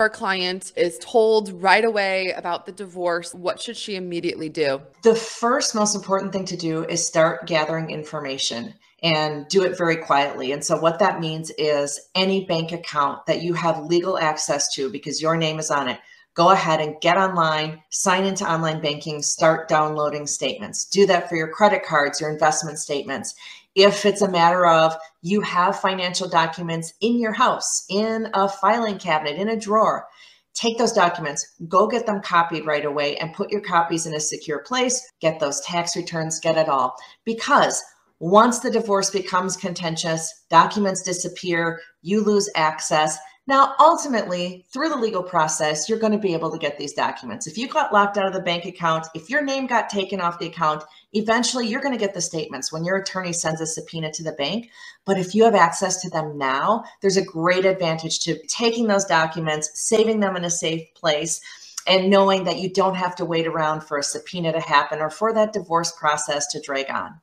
our client is told right away about the divorce, what should she immediately do? The first most important thing to do is start gathering information and do it very quietly. And so, what that means is any bank account that you have legal access to because your name is on it, go ahead and get online, sign into online banking, start downloading statements. Do that for your credit cards, your investment statements. If it's a matter of you have financial documents in your house, in a filing cabinet, in a drawer, take those documents, go get them copied right away and put your copies in a secure place, get those tax returns, get it all. Because once the divorce becomes contentious, documents disappear, you lose access, now, ultimately, through the legal process, you're going to be able to get these documents. If you got locked out of the bank account, if your name got taken off the account, eventually you're going to get the statements when your attorney sends a subpoena to the bank. But if you have access to them now, there's a great advantage to taking those documents, saving them in a safe place, and knowing that you don't have to wait around for a subpoena to happen or for that divorce process to drag on.